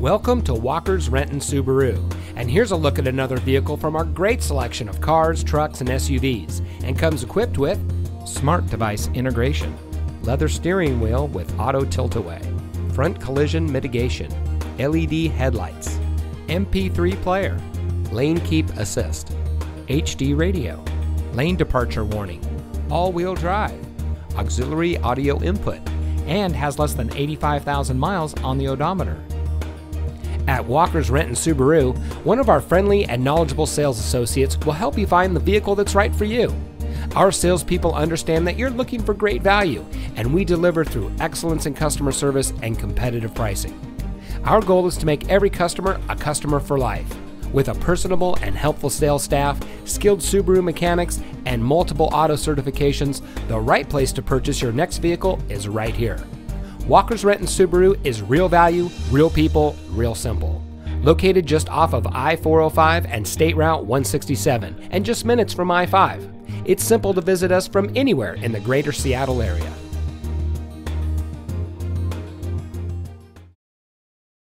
Welcome to Walker's Renton Subaru. And here's a look at another vehicle from our great selection of cars, trucks, and SUVs, and comes equipped with smart device integration, leather steering wheel with auto tilt-away, front collision mitigation, LED headlights, MP3 player, lane keep assist, HD radio, lane departure warning, all-wheel drive, auxiliary audio input, and has less than 85,000 miles on the odometer. At Walker's Renton Subaru, one of our friendly and knowledgeable sales associates will help you find the vehicle that's right for you. Our salespeople understand that you're looking for great value, and we deliver through excellence in customer service and competitive pricing. Our goal is to make every customer a customer for life. With a personable and helpful sales staff, skilled Subaru mechanics, and multiple auto certifications, the right place to purchase your next vehicle is right here. Walker's Renton Subaru is real value, real people, real simple. Located just off of I 405 and State Route 167, and just minutes from I 5. It's simple to visit us from anywhere in the greater Seattle area.